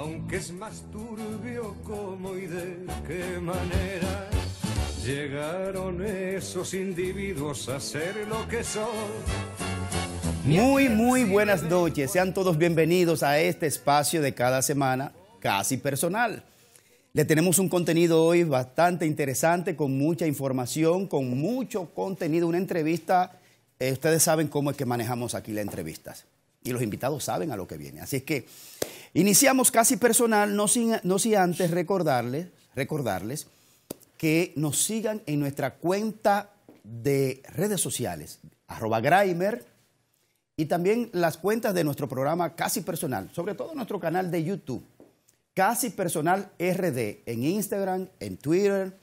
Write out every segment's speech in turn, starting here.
aunque es más turbio cómo y de qué manera llegaron esos individuos a ser lo que son. Muy, muy buenas noches. Sean todos bienvenidos a este espacio de cada semana, casi personal. Le tenemos un contenido hoy bastante interesante, con mucha información, con mucho contenido, una entrevista. Eh, ustedes saben cómo es que manejamos aquí las entrevistas y los invitados saben a lo que viene. Así es que iniciamos casi personal, no sin, no sin antes recordarles, recordarles que nos sigan en nuestra cuenta de redes sociales, arroba Grimer, y también las cuentas de nuestro programa Casi Personal, sobre todo nuestro canal de YouTube, Casi Personal RD, en Instagram, en Twitter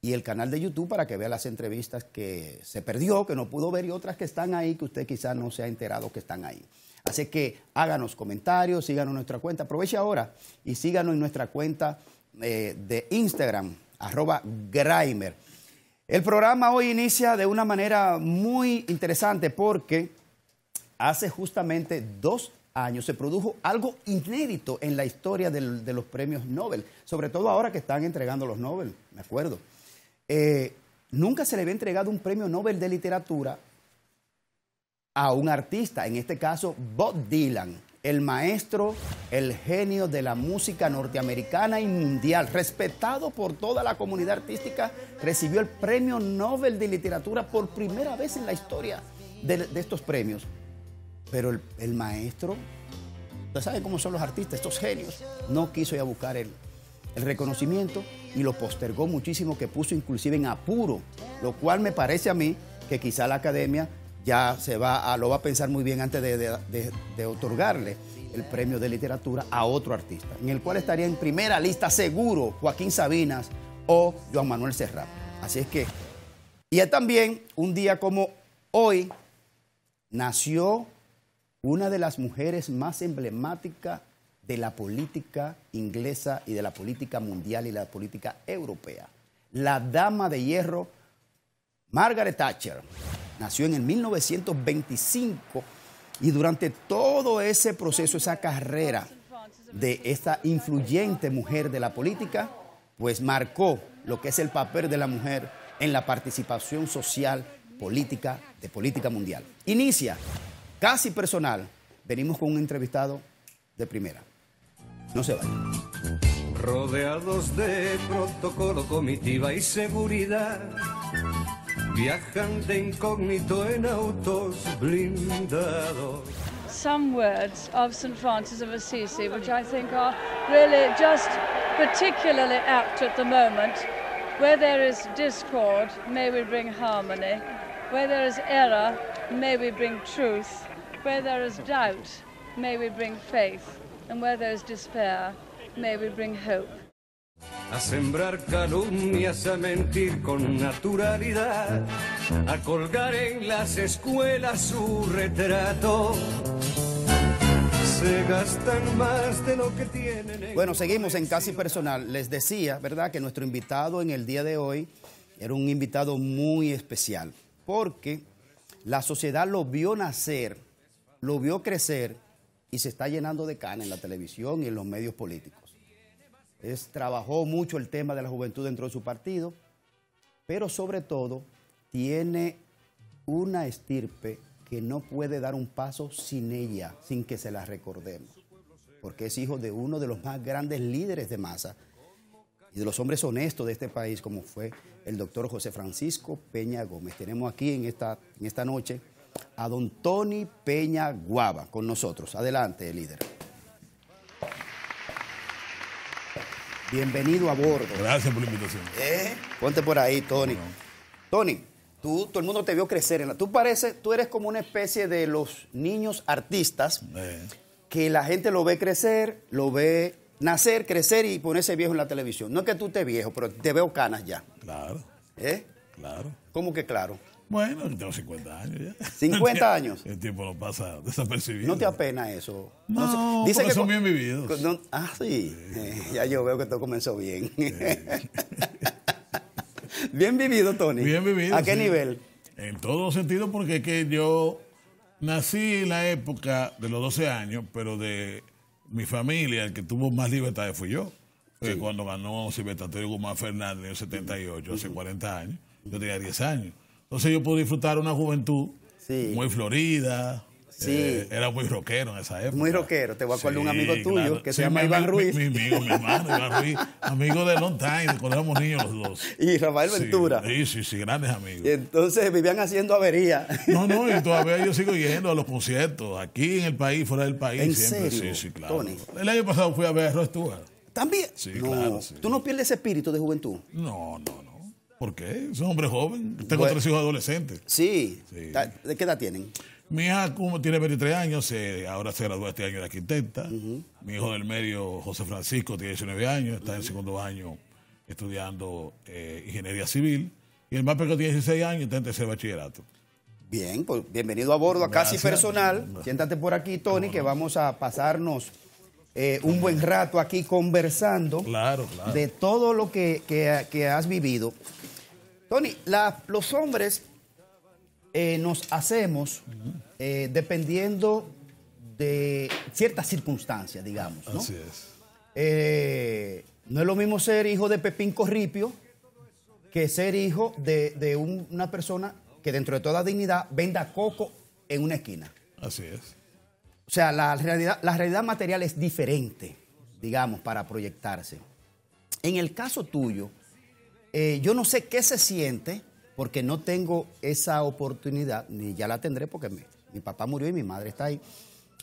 y el canal de YouTube para que vea las entrevistas que se perdió, que no pudo ver y otras que están ahí, que usted quizás no se ha enterado que están ahí. Así que háganos comentarios, síganos en nuestra cuenta, aproveche ahora y síganos en nuestra cuenta eh, de Instagram, arroba Grimer. El programa hoy inicia de una manera muy interesante porque hace justamente dos años se produjo algo inédito en la historia de los premios Nobel, sobre todo ahora que están entregando los Nobel, me acuerdo. Eh, nunca se le había entregado un premio Nobel de literatura a un artista, en este caso Bob Dylan, el maestro, el genio de la música norteamericana y mundial, respetado por toda la comunidad artística, recibió el Premio Nobel de Literatura por primera vez en la historia de, estos premios. Pero el, maestro, usted sabe cómo son los artistas, estos genios, no quiso ir a buscar el, el reconocimiento y lo postergó muchísimo, que puso inclusive en apuro, lo cual me parece a mí que quizá la academia ya se va a, lo va a pensar muy bien antes de, otorgarle el premio de literatura a otro artista, en el cual estaría en primera lista seguro Joaquín Sabinas o Joan Manuel Serrat. Así es que, y también un día como hoy nació una de las mujeres más emblemáticas de la política inglesa y de la política mundial y la política europea, la dama de hierro Margaret Thatcher nació en el 1925 y durante todo ese proceso, esa carrera de esta influyente mujer de la política, pues marcó lo que es el papel de la mujer en la participación social, política, de política mundial. Inicia, casi personal, venimos con un entrevistado de primera. No se vayan. Rodeados de protocolo, comitiva y seguridad viajan de incógnito en autos blindados. Some words of St. Francis of Assisi, which I think are really just particularly apt at the moment. Where there is discord, may we bring harmony. Where there is error, may we bring truth. Where there is doubt, may we bring faith. And where there is despair, may we bring hope. A sembrar calumnias, a mentir con naturalidad, a colgar en las escuelas su retrato. Se gastan más de lo que tienen. En bueno, seguimos en Casi Personal. Les decía, ¿verdad?, que nuestro invitado en el día de hoy era un invitado muy especial, porque la sociedad lo vio nacer, lo vio crecer y se está llenando de cana en la televisión y en los medios políticos. Trabajó mucho el tema de la juventud dentro de su partido, pero sobre todo tiene una estirpe que no puede dar un paso sin ella, sin que se la recordemos, porque es hijo de uno de los más grandes líderes de masa y de los hombres honestos de este país, como fue el doctor José Francisco Peña Gómez. Tenemos aquí en esta, en esta noche a don Tony Peña Guava con nosotros. Adelante, líder. Bienvenido a bordo. Gracias por la invitación. ¿Eh? Ponte por ahí, Tony. Bueno. Tony, tú, todo el mundo te vio crecer. En la, tú pareces, tú eres como una especie de los niños artistas eh. que la gente lo ve crecer, lo ve nacer, crecer y ponerse viejo en la televisión. No es que tú estés viejo, pero te veo canas ya. Claro. ¿Eh? Claro. ¿Cómo que claro? Bueno, tengo 50 años ya. 50 años. El tiempo no pasa desapercibido. ¿No te apena eso? No, no dice que son bien vividos. No, ah, sí. sí. Eh, ya yo veo que todo comenzó bien. Sí. bien vivido, Tony. Bien vivido. ¿A qué sí. nivel? En todo sentido, porque es que yo nací en la época de los 12 años, pero de mi familia, el que tuvo más libertades fui yo. Porque cuando ganó Silvestre Guzmán Fernández en el 78, hace 40 años, yo tenía 10 años. Entonces yo pude disfrutar una juventud muy florida, Sí. Eh, era muy rockero en esa época. Muy rockero. Te voy a acordar de un amigo tuyo claro. que se llama mi- Iván Ruiz. Mi, amigo, mi hermano, Iván Ruiz. Amigo de long time, de cuando éramos niños los dos. Y Rafael Ventura. Sí, sí, sí, grandes amigos. Y entonces vivían haciendo avería. No, no, y todavía yo sigo yendo a los conciertos, aquí en el país, fuera del país. ¿En siempre. serio, Sí, sí, claro. Tony? El año pasado fui a ver a Stewart. También. Sí, no, claro, sí. Tú no pierdes ese espíritu de juventud. No, no. ¿Por qué? Soy un hombre joven. Tengo Bueno. tres hijos adolescentes. Sí. Sí. ¿De qué edad tienen? Mi hija como tiene 23 años, se- ahora se graduó este año de arquitecta. Mi hijo del medio, José Francisco, tiene 19 años, está en el segundo año estudiando eh, ingeniería civil. Y el más pequeño tiene 16 años, está en tercer bachillerato. Bien, pues bienvenido a bordo a Casi Gracias. Personal. Siéntate por aquí, Tony, que vamos a pasarnos eh, un buen rato aquí conversando Claro, claro. de todo lo que, que- que has vivido. Tony, la- los hombres eh, nos hacemos eh, dependiendo de ciertas circunstancias, digamos. ¿no? Así es. Eh, no es lo mismo ser hijo de Pepín Corripio que ser hijo de, de un- una persona que dentro de toda dignidad venda coco en una esquina. Así es. O sea, la realidad, la realidad material es diferente, digamos, para proyectarse. En el caso tuyo, eh, yo no sé qué se siente, porque no tengo esa oportunidad, ni ya la tendré porque mi, papá murió y mi madre está ahí.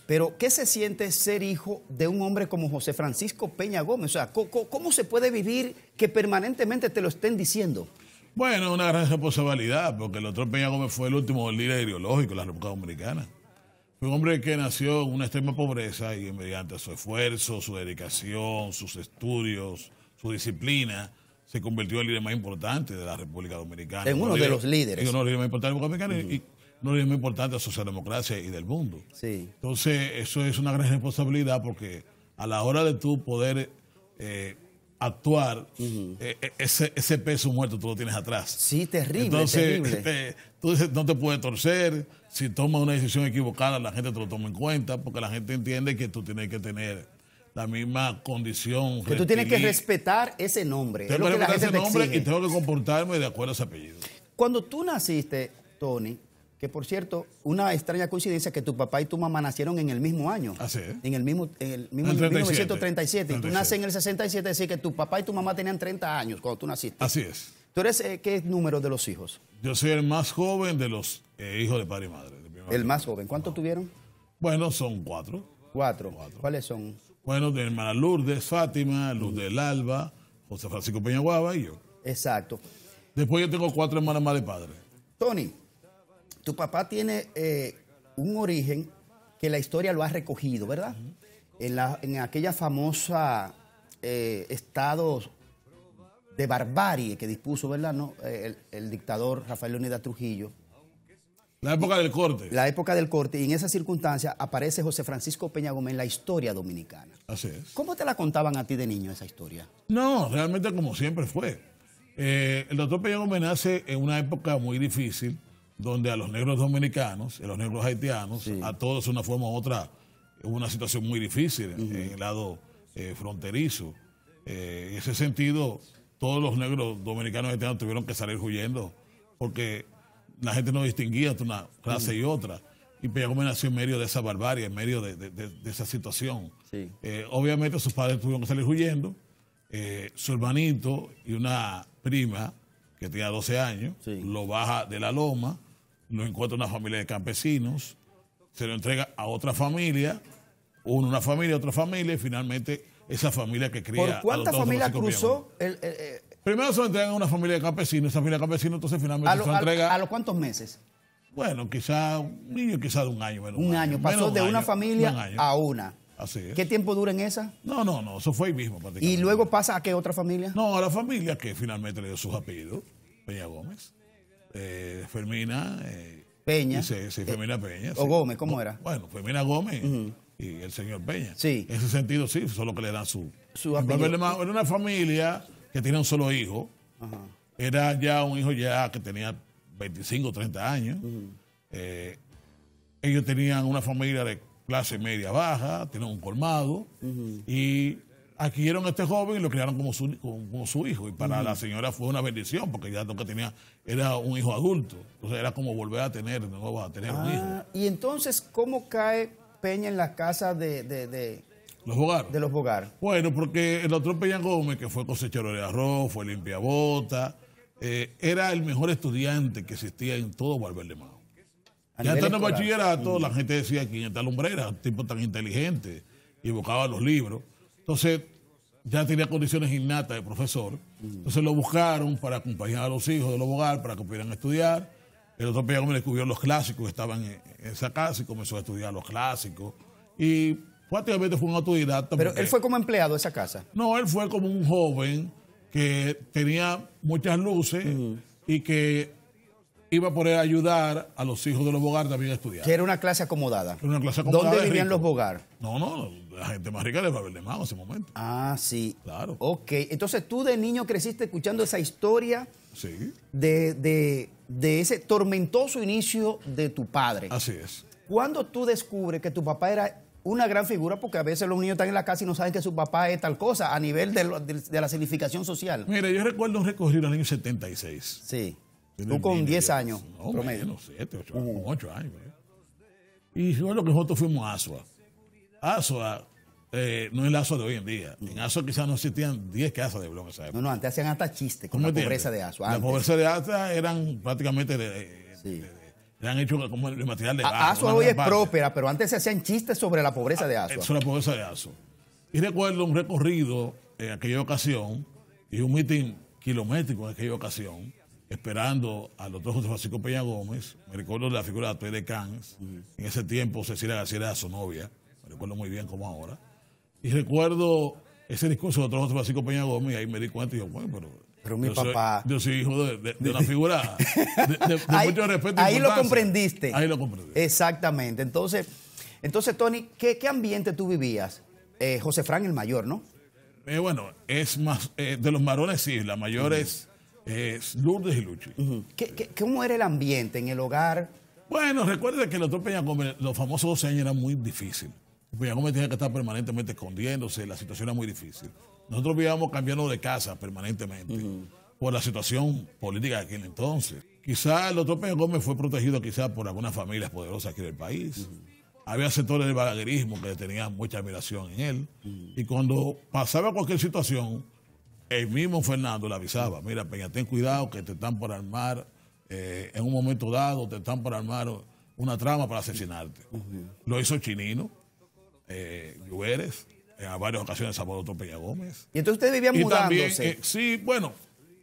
Pero, ¿qué se siente ser hijo de un hombre como José Francisco Peña Gómez? O sea, ¿cómo, cómo se puede vivir que permanentemente te lo estén diciendo? Bueno, una gran responsabilidad, porque el doctor Peña Gómez fue el último líder ideológico de la República Dominicana. Fue un hombre que nació en una extrema pobreza y mediante su esfuerzo, su dedicación, sus estudios, su disciplina, se convirtió en el líder más importante de la República Dominicana. En uno de los líderes. En uno de los líderes más importantes de la República Dominicana y uno de los líderes más importantes de la socialdemocracia y del mundo. Sí. Entonces, eso es una gran responsabilidad porque a la hora de tú poder eh, actuar, eh, eh, ese, ese peso muerto tú lo tienes atrás. Sí, terrible, Entonces, terrible. te- tú no te puedes torcer. Si tomas una decisión equivocada, la gente te lo toma en cuenta porque la gente entiende que tú tienes que tener la misma condición. Que tú tienes que respetar ese nombre. Tengo que respetar ese nombre exige. y tengo que comportarme de acuerdo a ese apellido. Cuando tú naciste, Tony, que por cierto, una extraña coincidencia que tu papá y tu mamá nacieron en el mismo año. Así es. En el mismo, en el mismo En el 37. 1937. Y tú 37. naces en el 67, es decir, que tu papá y tu mamá tenían 30 años cuando tú naciste. Así es. ¿Tú eres eh, qué número de los hijos? Yo soy el más joven de los eh, hijos de padre y madre. El más joven. ¿Cuántos tuvieron? Bueno, son cuatro. Cuatro. ¿Cuáles son? Bueno, de hermana Lourdes, Fátima, Luz del Alba, José Francisco Peñaguaba y yo. Exacto. Después yo tengo cuatro hermanas más de padre. Tony, tu papá tiene eh, un origen que la historia lo ha recogido, ¿verdad? en, la, en aquella famosa eh, estado de barbarie que dispuso, ¿verdad? No, Eh, el, el dictador Rafael Leonidas Trujillo. La época del corte. La época del corte, y en esa circunstancia aparece José Francisco Peña Gómez en la historia dominicana. Así es. ¿Cómo te la contaban a ti de niño esa historia? No, realmente como siempre fue. Eh, el doctor Peña Gómez nace en una época muy difícil, donde a los negros dominicanos, a los negros haitianos, a todos de una forma u otra, hubo una situación muy difícil en- en el lado eh, fronterizo. Eh, en ese sentido, todos los negros dominicanos haitianos tuvieron que salir huyendo, porque la gente no distinguía entre una clase y otra. Y Peña Gómez nació en medio de esa barbarie, en medio de, de- de- de esa situación. Sí. Eh, obviamente sus padres tuvieron que salir huyendo. Eh, su hermanito y una prima que tenía 12 años Sí. lo baja de la loma, lo encuentra una familia de campesinos, se lo entrega a otra familia, uno una familia, otra familia, y finalmente esa familia que cría. ¿Por cuántas familias cruzó el- el- el- Primero se lo entregan a una familia de campesinos, esa familia de campesinos, entonces finalmente a, se lo- a- entrega. a los cuántos meses? bueno, quizá un niño, quizá de un año. menos Un año. Pasó menos de un una familia un a una. Así es. ¿Qué tiempo dura en esa? No, no, no, eso fue ahí mismo. Y luego pasa a qué otra familia? No, a la familia que finalmente le dio sus apellidos, Peña Gómez, eh, Fermina. eh, Peña. Sí, sí, Fermina Peña. o. Gómez, ¿cómo era? Bueno, Fermina Gómez y el señor Peña. Sí. En ese sentido, sí, solo que le dan su. Su apellido. Era una familia que tenía un solo hijo. Era ya un hijo ya que tenía 25, 30 años. Eh, ellos tenían una familia de clase media baja, tienen un colmado, y adquirieron a este joven y lo criaron como su, como, su hijo. Y para la señora fue una bendición, porque ya lo que tenía era un hijo adulto. Entonces era como volver a tener, nuevo a tener un hijo. Ah, y entonces, ¿cómo cae Peña en la casa de, de, de, Los Bogar. de los Bogar? Bueno, porque el doctor Peña Gómez, que fue cosechero de arroz, fue limpiabota, eh, era el mejor estudiante que existía en todo Valverde Mao. Ya estando en bachillerato, la gente decía quién está lumbrera, un tipo tan inteligente, y buscaba los libros. Entonces, ya tenía condiciones innatas de profesor. Entonces lo buscaron para acompañar a los hijos de los hogar para que pudieran estudiar. El doctor Peña Gómez descubrió los clásicos que estaban en esa casa y comenzó a estudiar los clásicos. Y prácticamente fue un autodidacta. Pero porque- él fue como empleado de esa casa. no, él fue como un joven que tenía muchas luces y que iba a poder ayudar a los hijos de los Bogar también a estudiar. Que era una clase acomodada. Era una clase acomodada ¿Dónde de vivían los Bogar? No, no, la gente más rica de Babel de Mao en ese momento. Ah, sí. Claro. Ok, entonces tú de niño creciste escuchando esa historia Sí, de, de- de ese tormentoso inicio de tu padre. así es. ¿Cuándo tú descubres que tu papá era una gran figura? Porque a veces los niños están en la casa y no saben que su papá es tal cosa a nivel de, lo- de- de la significación social. Mire, yo recuerdo un recorrido en el año 76. Sí. Tú con mil 10 años. No, promedio. menos, 7, 8 años, como 8 años. Y recuerdo que nosotros fuimos a Asua. Asua eh, no es el Asua de hoy en día. En Asua quizás no existían 10 casas de época. No, no, antes hacían hasta chistes con ¿Cómo la pobreza de Asua. La antes. pobreza de Asua eran prácticamente de, de- Sí. Le han hecho como el material de Asua una hoy es parte. próspera, pero antes se hacían chistes sobre la pobreza de Asua. Es la pobreza de Aso. Y recuerdo un recorrido en aquella ocasión y un mitin kilométrico en aquella ocasión, esperando al doctor José Francisco Peña Gómez. Me recuerdo la figura de Atuel Cans. En ese tiempo Cecilia García era su novia. Me recuerdo muy bien como ahora. Y recuerdo ese discurso del doctor José Francisco Peña Gómez y ahí me di cuenta y yo, bueno, pero... Pero mi yo soy- papá- yo soy hijo de, de- de una figura de, Ahí- mucho respeto. y ahí lo comprendiste. Ahí lo comprendí. Exactamente. Entonces, entonces Tony, ¿qué, qué ambiente tú vivías? Eh, José Fran el mayor, ¿no? Eh, bueno, es más, eh, de los varones sí, la mayor es, es Lourdes y Luchi. ¿Qué, qué- cómo era el ambiente en el hogar? Bueno, recuerde que el doctor Peña Gómez, los famosos 12 años eran muy difícil. Peña Gómez tenía que estar permanentemente escondiéndose, la situación era muy difícil. Nosotros vivíamos cambiando de casa permanentemente por la situación política de aquel entonces. Quizá el doctor Peña Gómez fue protegido quizá por algunas familias poderosas aquí del país. Había sectores del balaguerismo que tenían mucha admiración en él. Y cuando pasaba cualquier situación, el mismo Fernando le avisaba, mira Peña, ten cuidado que te están por armar, eh, en un momento dado, te están por armar una trama para asesinarte. Lo hizo Chinino, eh, Lluveres, en varias ocasiones salvó al otro Peña Gómez. Y entonces ustedes vivían Y también, mudándose. eh, sí, bueno,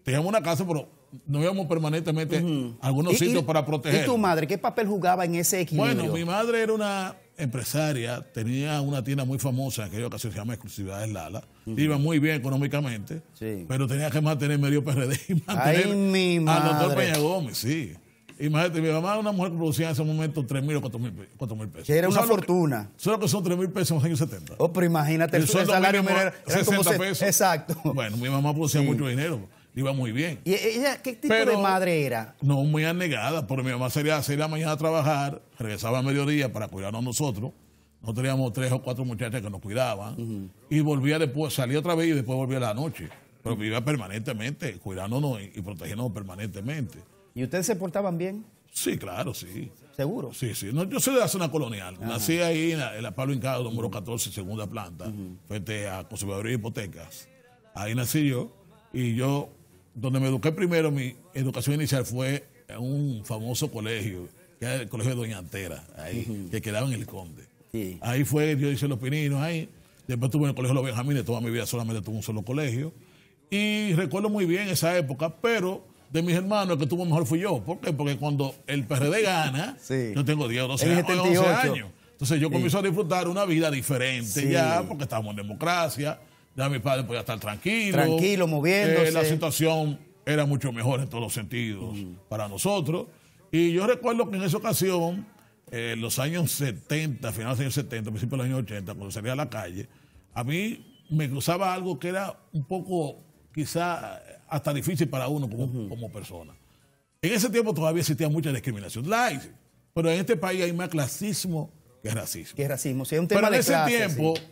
teníamos una casa, pero no íbamos permanentemente a algunos ¿Y- sitios y- para proteger. ¿Y tu madre qué papel jugaba en ese equilibrio? Bueno, mi madre era una empresaria, tenía una tienda muy famosa en aquella ocasión, se llama Exclusividades Lala. Iba muy bien económicamente, Sí. pero tenía que mantener medio PRD y mantener Ay, mi al doctor madre. Peña Gómez, sí. Imagínate, mi mamá era una mujer que producía en ese momento 3 mil o 4 mil pesos. Que era ¿Tú una fortuna. ¿Sabes lo que son 3 mil pesos en los años 70? Oh, pero imagínate, el, El sueldo salario mínimo, era- eran como 60 se- pesos. Exacto. Bueno, mi mamá producía Sí. mucho dinero, iba muy bien. ¿Y ella qué tipo Pero- de madre era? No, muy anegada, porque mi mamá salía a 6 de la mañana a trabajar, regresaba a mediodía para cuidarnos nosotros. Nosotros teníamos tres o cuatro muchachas que nos cuidaban. Y volvía después, salía otra vez y después volvía a la noche. Pero vivía permanentemente, cuidándonos y, y protegiéndonos permanentemente. ¿Y ustedes se portaban bien? Sí, claro, sí. Seguro. Sí, sí. No, yo soy de la zona colonial. Nací ahí en la, en la Pablo Hincado, número 14, segunda planta, frente a Conservaduría de Hipotecas. Ahí nací yo. Y yo, donde me eduqué primero, mi educación inicial fue en un famoso colegio, que era el colegio de Doña Antera, ahí, que quedaba en el Conde. Sí. Ahí fue, yo hice los pininos ahí. Después tuve en el colegio de los Benjamines, toda mi vida solamente tuve un solo colegio. Y recuerdo muy bien esa época, pero de mis hermanos el que tuvo mejor fui yo. ¿Por qué? Porque cuando el PRD gana, Sí. yo tengo 10 o 12 En el años, 11 78. años. Entonces yo comienzo a disfrutar una vida diferente Sí. ya, porque estábamos en democracia, ya mi padre podía estar tranquilo. Tranquilo, moviéndose. Eh, la situación era mucho mejor en todos los sentidos para nosotros. Y yo recuerdo que en esa ocasión, eh, en los años 70, finales de los años 70, principios de los años 80, cuando salía a la calle, a mí me cruzaba algo que era un poco, quizá, hasta difícil para uno como, como persona. En ese tiempo todavía existía mucha discriminación. La hay, pero en este país hay más clasismo que racismo. Que racismo. Sí, es un tema Pero en de ese clase, tiempo sí.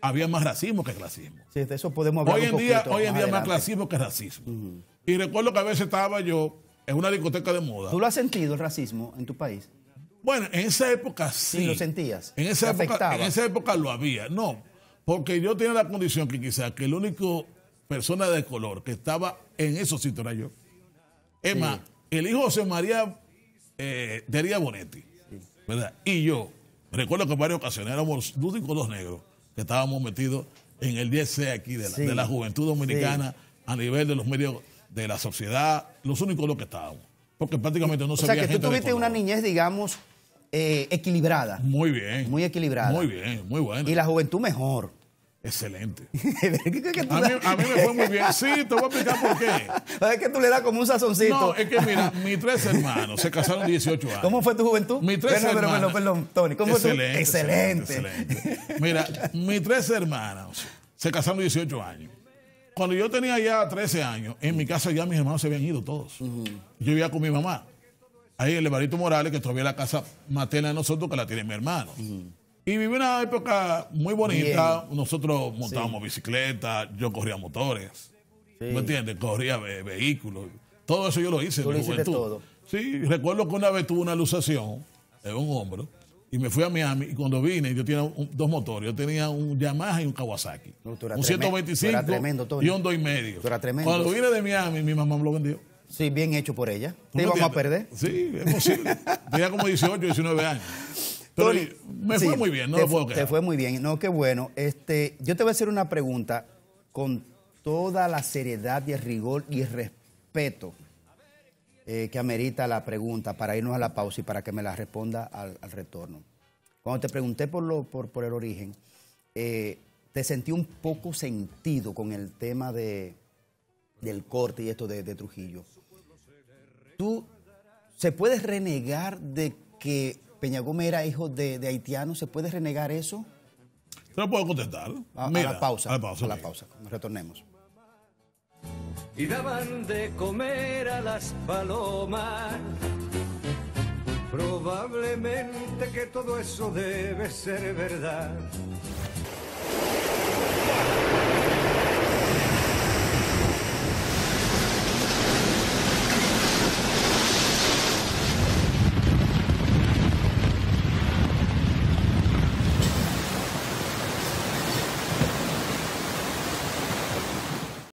había más racismo que clasismo. Sí, de eso podemos hablar Hoy un en día, hoy en día más clasismo que racismo. Y recuerdo que a veces estaba yo en una discoteca de moda. ¿Tú lo has sentido el racismo en tu país? Bueno, en esa época sí. Sí, lo sentías. En esa, ¿Te época, afectaba? en esa época lo había. No, porque yo tenía la condición que quizás que el único persona de color que estaba en esos sitios era yo. Sí. más, el hijo José María eh, Dería Bonetti, ¿verdad? Y yo, recuerdo que en varias ocasiones éramos los únicos dos negros que estábamos metidos en el 10C aquí de la, Sí. de la juventud dominicana a nivel de los medios de la sociedad, los únicos dos que estábamos. Porque prácticamente no O se sea, veía que tú tuviste una niñez, digamos, eh, equilibrada. Muy bien. Muy equilibrada. Muy bien, muy bueno. Y la juventud mejor. Excelente. ¿Qué- qué- qué tú A mí, le- a mí me fue muy bien. Sí, te voy a explicar por qué. Es que tú le das como un sazoncito. No, es que mira, mis tres hermanos se casaron 18 años. ¿Cómo fue tu juventud? Mis tres Perdón, perdón, hermanas. perdón, perdón, Tony. ¿Cómo fue tu- excelente, Excelente. excelente. Mira, mis tres hermanas se casaron 18 años. Cuando yo tenía ya 13 años, en mi casa ya mis hermanos se habían ido todos. Yo vivía con mi mamá. Ahí el Barito Morales, que todavía es la casa materna de nosotros, que la tiene mi hermano. Y viví una época muy bonita. Nosotros montábamos bicicleta, yo corría motores. ¿Me entiendes? Corría ve- vehículos. Todo eso yo lo hice Tú en lo juventud. todo. Sí, recuerdo que una vez tuve una luxación en un hombro y me fui a Miami y cuando vine yo tenía un- dos motores. Yo tenía un Yamaha y un Kawasaki. No, un tremendo, 125 tú eras tremendo, y un 2 y medio. Tú eras tremendo. Cuando vine de Miami, mi mamá me lo vendió. Sí, bien hecho por ella. ¿Tú Te íbamos a perder. Sí, es posible. tenía como 18, 19 años. Pero Tony, me sí, fue muy bien, no te, lo puedo quedar. Te fue muy bien. No, qué bueno. Este, yo te voy a hacer una pregunta con toda la seriedad y el rigor y el respeto eh, que amerita la pregunta para irnos a la pausa y para que me la responda al, al retorno. Cuando te pregunté por, lo, por, por el origen, eh, te sentí un poco sentido con el tema de, del corte y esto de, de Trujillo. ¿Tú se puede renegar de que Peña Gómez era hijo de, de haitianos? ¿Se puede renegar eso? Te lo puedo contestar. A, a Mira, la pausa. A la pausa. A la pausa. Retornemos. y daban de comer a las palomas. Probablemente que todo eso debe ser verdad.